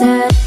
said